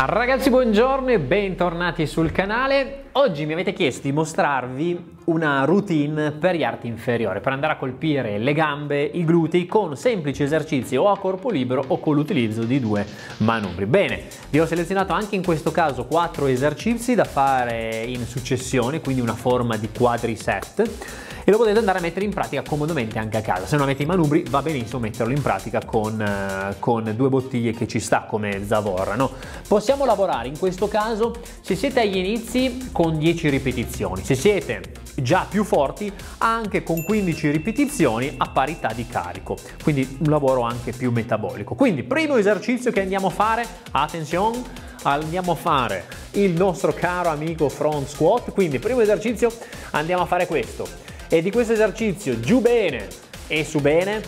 Ragazzi buongiorno e bentornati sul canale. Oggi mi avete chiesto di mostrarvi una routine per gli arti inferiori, per andare a colpire le gambe, i glutei con semplici esercizi o a corpo libero o con l'utilizzo di due manubri. Bene, vi ho selezionato anche in questo caso quattro esercizi da fare in successione, quindi una forma di quadriset e lo potete andare a mettere in pratica comodamente anche a casa. Se non avete i manubri va benissimo metterlo in pratica con, uh, con due bottiglie che ci sta come zavorra. No? Possiamo lavorare in questo caso se siete agli inizi con 10 ripetizioni, se siete già più forti anche con 15 ripetizioni a parità di carico, quindi un lavoro anche più metabolico. Quindi primo esercizio che andiamo a fare, attenzione, andiamo a fare il nostro caro amico front squat, quindi primo esercizio andiamo a fare questo e di questo esercizio giù bene e su bene,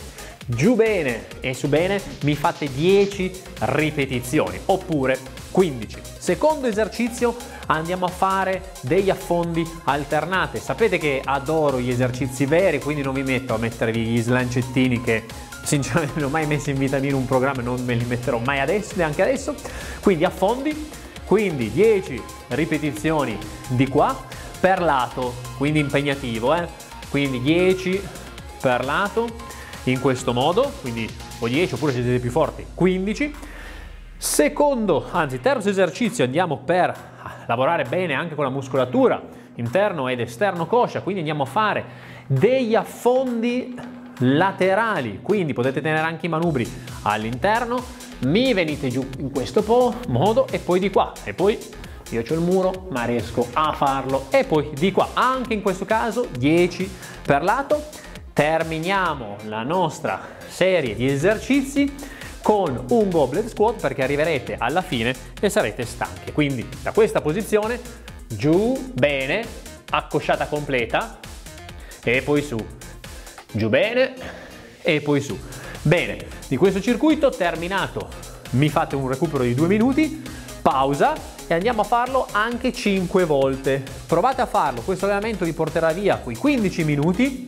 giù bene e su bene mi fate 10 ripetizioni oppure 15. Secondo esercizio andiamo a fare degli affondi alternati. Sapete che adoro gli esercizi veri, quindi non vi metto a mettervi gli slancettini che sinceramente non ho mai messo in vita mia in un programma e non me li metterò mai adesso, neanche adesso. Quindi affondi, quindi 10 ripetizioni di qua per lato, quindi impegnativo, eh? Quindi 10 per lato in questo modo, quindi o 10 oppure se siete più forti 15. Secondo, anzi terzo esercizio andiamo per lavorare bene anche con la muscolatura interno ed esterno coscia, quindi andiamo a fare degli affondi laterali, quindi potete tenere anche i manubri all'interno, mi venite giù in questo modo e poi di qua e poi io ho il muro ma riesco a farlo. E poi di qua anche in questo caso 10 per lato. Terminiamo la nostra serie di esercizi con un goblet squat perché arriverete alla fine e sarete stanchi. Quindi da questa posizione giù bene accosciata completa e poi su. Giù bene e poi su. Bene di questo circuito terminato. Mi fate un recupero di due minuti. Pausa e andiamo a farlo anche 5 volte. Provate a farlo, questo allenamento vi porterà via quei 15 minuti,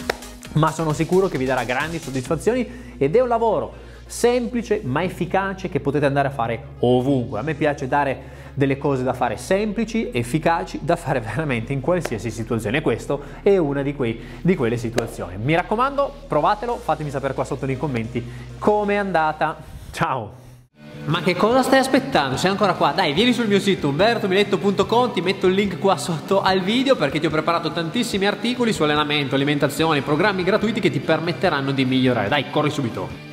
ma sono sicuro che vi darà grandi soddisfazioni ed è un lavoro semplice ma efficace che potete andare a fare ovunque. A me piace dare delle cose da fare semplici, efficaci, da fare veramente in qualsiasi situazione. Questo è una di, quei, di quelle situazioni. Mi raccomando, provatelo, fatemi sapere qua sotto nei commenti come è andata. Ciao! Ma che cosa stai aspettando? Sei ancora qua? Dai, vieni sul mio sito umbertomiletto.com, ti metto il link qua sotto al video perché ti ho preparato tantissimi articoli su allenamento, alimentazione, programmi gratuiti che ti permetteranno di migliorare. Dai, corri subito!